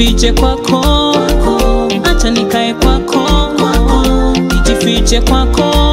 nijifiche kwako acha nikae kwako nijifiche kwako.